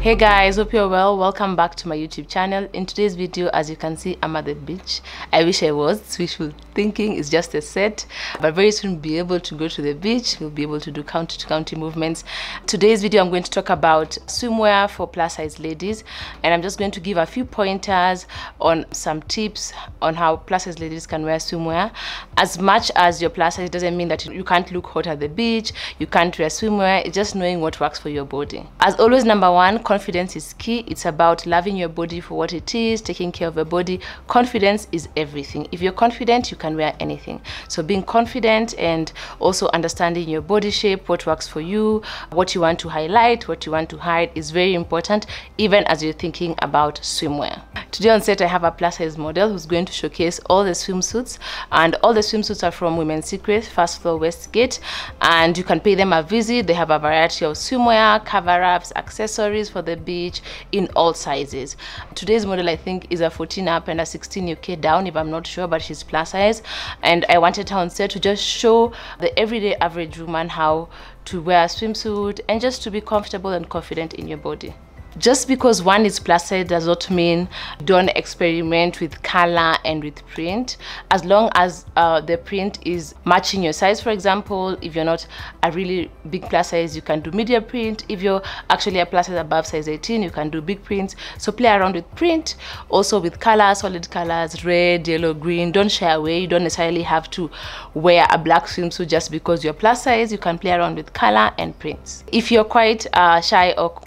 hey guys hope you're well. Welcome back to my youtube channel. In today's video as you can see i'm at the beach. I wish i was wishful thinking is just a set but very soon be able to go to the beach. We'll be able to do county to county movements. Today's video i'm going to talk about swimwear for plus size ladies and i'm just going to give a few pointers on some tips on how plus size ladies can wear swimwear. As much as your plus size doesn't mean that you can't look hot at the beach you can't wear swimwear it's just knowing what works for your body. As always number one confidence is key. It's about loving your body for what it is taking care of your body. Confidence is everything. If you're confident you can wear anything. So being confident and also understanding your body shape what works for you what you want to highlight what you want to hide is very important even as you're thinking about swimwear. Today on set i have a plus size model who's going to showcase all the swimsuits. And all the swimsuits are from women's secret first floor westgate. And you can pay them a visit. They have a variety of swimwear cover ups accessories for the beach in all sizes. Today's model i think is a 14 up and a 16 uk down if i'm not sure but she's plus size. And i wanted her on set to just show the everyday average woman how to wear a swimsuit and just to be comfortable and confident in your body just because one is plus size does not mean don't experiment with color and with print. As long as uh, the print is matching your size for example if you're not a really big plus size you can do medium print. If you're actually a plus size above size 18 you can do big prints. So play around with print. Also with color solid colors red yellow green don't shy away. You don't necessarily have to wear a black swimsuit just because you're plus size. You can play around with color and prints. If you're quite uh, shy or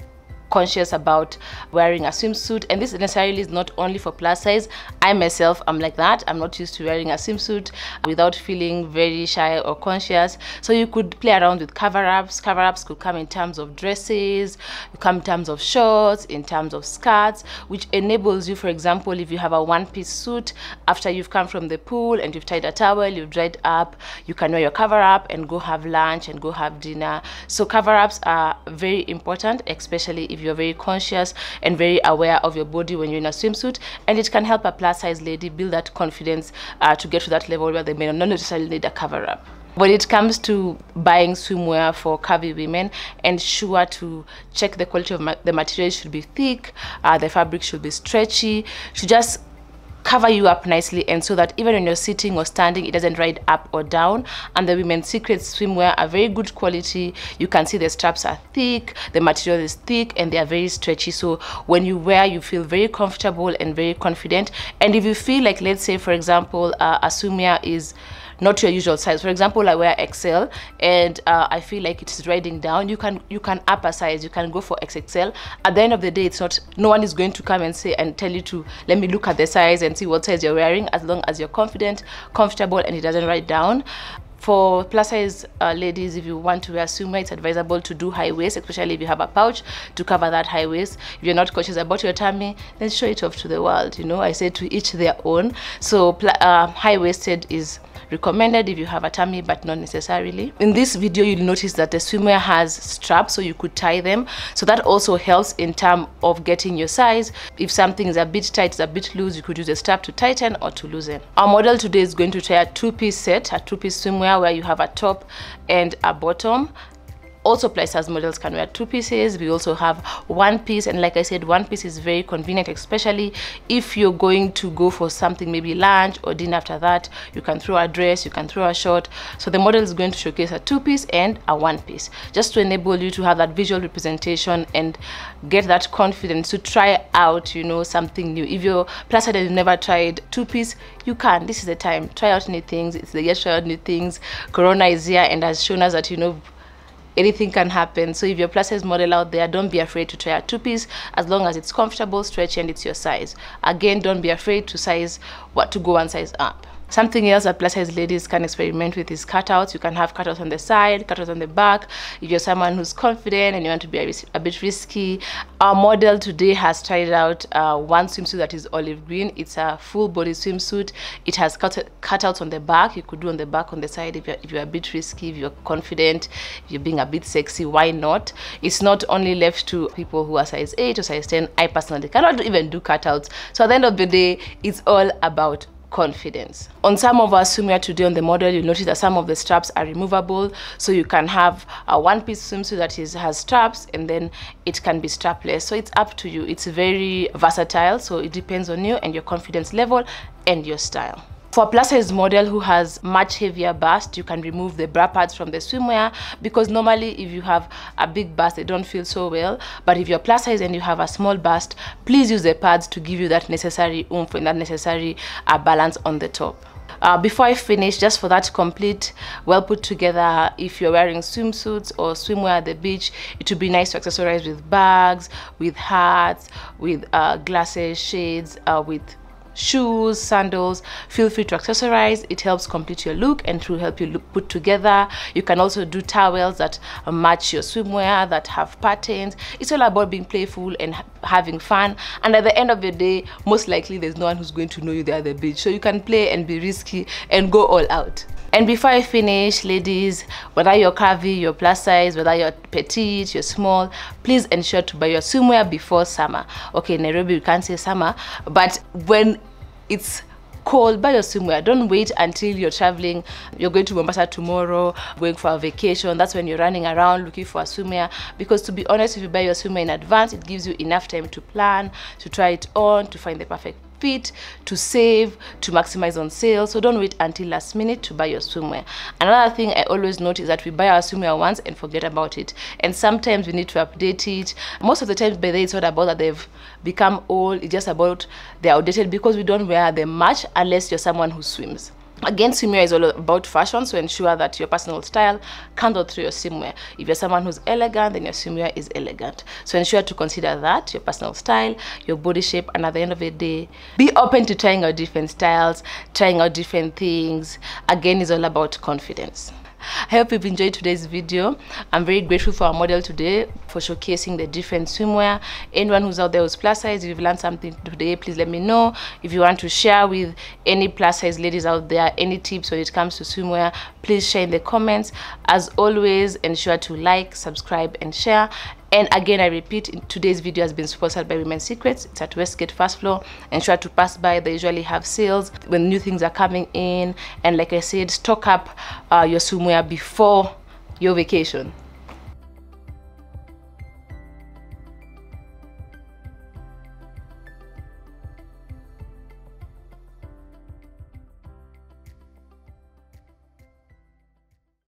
conscious about wearing a swimsuit and this necessarily is not only for plus size. I myself I'm like that. I'm not used to wearing a swimsuit without feeling very shy or conscious. So you could play around with cover-ups. Cover-ups could come in terms of dresses come in terms of shorts in terms of skirts which enables you for example if you have a one-piece suit after you've come from the pool and you've tied a towel you've dried up you can wear your cover-up and go have lunch and go have dinner. So cover-ups are very important especially if you're very conscious and very aware of your body when you're in a swimsuit and it can help a plus size lady build that confidence uh, to get to that level where they may not necessarily need a cover up when it comes to buying swimwear for curvy women ensure to check the quality of ma the material should be thick uh, the fabric should be stretchy should just cover you up nicely and so that even when you're sitting or standing it doesn't ride up or down. And the women's secret swimwear are very good quality. You can see the straps are thick the material is thick and they are very stretchy. So when you wear you feel very comfortable and very confident. And if you feel like let's say for example uh, a swimwear is not your usual size. For example i wear xl and uh, i feel like it is riding down. You can you can up a size. You can go for xxl at the end of the day it's not no one is going to come and say and tell you to let me look at the size and see what size you're wearing as long as you're confident comfortable and it doesn't ride down for plus size uh, ladies if you want to wear swimwear it's advisable to do high waist especially if you have a pouch to cover that high waist. If you're not conscious about your tummy then show it off to the world you know. I say to each their own. So uh, high waisted is recommended if you have a tummy but not necessarily. In this video you'll notice that the swimwear has straps so you could tie them. So that also helps in terms of getting your size. If something is a bit tight it's a bit loose you could use a strap to tighten or to loosen. Our model today is going to try a two-piece set a two-piece swimwear where you have a top and a bottom also plus size models can wear two pieces. We also have one piece and like i said one piece is very convenient especially if you're going to go for something maybe lunch or dinner after that. You can throw a dress you can throw a short. So the model is going to showcase a two piece and a one piece. Just to enable you to have that visual representation and get that confidence to try out you know something new. If you're plus size you've never tried two piece you can. This is the time. Try out new things. It's the year try out new things. Corona is here and has shown us that you know anything can happen. So if you're plus size model out there don't be afraid to try a two piece as long as it's comfortable stretchy and it's your size. Again don't be afraid to size what to go one size up Something else that plus size ladies can experiment with is cutouts. You can have cutouts on the side, cutouts on the back. If you're someone who's confident and you want to be a, a bit risky, our model today has tried out uh, one swimsuit that is olive green. It's a full body swimsuit. It has cut cutouts on the back. You could do on the back, on the side if you're, if you're a bit risky, if you're confident, if you're being a bit sexy, why not? It's not only left to people who are size 8 or size 10. I personally cannot even do cutouts. So at the end of the day, it's all about confidence. On some of our swimwear today on the model, you'll notice that some of the straps are removable. So you can have a one-piece swimsuit that is, has straps and then it can be strapless. So it's up to you. It's very versatile. So it depends on you and your confidence level and your style. For a plus size model who has much heavier bust, you can remove the bra pads from the swimwear because normally if you have a big bust, they don't feel so well. But if you're plus size and you have a small bust, please use the pads to give you that necessary oomph and that necessary uh, balance on the top. Uh, before I finish, just for that complete, well put together, if you're wearing swimsuits or swimwear at the beach, it would be nice to accessorize with bags, with hats, with uh, glasses, shades, uh, with shoes sandals feel free to accessorize. It helps complete your look and to help you look put together. You can also do towels that match your swimwear that have patterns. It's all about being playful and having fun. And at the end of the day most likely there's no one who's going to know you there at the beach. So you can play and be risky and go all out and before I finish, ladies, whether you're curvy, you're plus size, whether you're petite, you're small, please ensure to buy your swimwear before summer. Okay, Nairobi, we can't say summer, but when it's cold buy your swimwear. Don't wait until you're traveling. You're going to mombasa tomorrow going for a vacation. That's when you're running around looking for a swimwear. Because to be honest if you buy your swimwear in advance it gives you enough time to plan to try it on to find the perfect fit, to save, to maximize on sales. So don't wait until last minute to buy your swimwear. Another thing I always note is that we buy our swimwear once and forget about it. And sometimes we need to update it. Most of the times by then it's not about that they've become old, it's just about they're outdated because we don't wear them much unless you're someone who swims. Again, swimwear is all about fashion, so ensure that your personal style comes out through your swimwear. If you're someone who's elegant, then your swimwear is elegant. So ensure to consider that, your personal style, your body shape, and at the end of the day, be open to trying out different styles, trying out different things. Again, it's all about confidence. I hope you've enjoyed today's video. I'm very grateful for our model today for showcasing the different swimwear. Anyone who's out there who's plus size, if you've learned something today, please let me know. If you want to share with any plus size ladies out there, any tips when it comes to swimwear, please share in the comments. As always, ensure to like, subscribe, and share. And again, I repeat, today's video has been sponsored by Women's Secrets. It's at Westgate First Floor. Ensure to pass by. They usually have sales when new things are coming in. And like I said, stock up uh, your swimwear before your vacation.